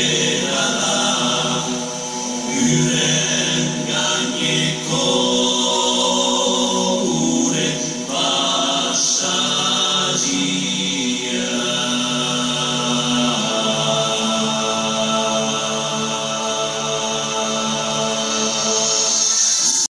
Amen.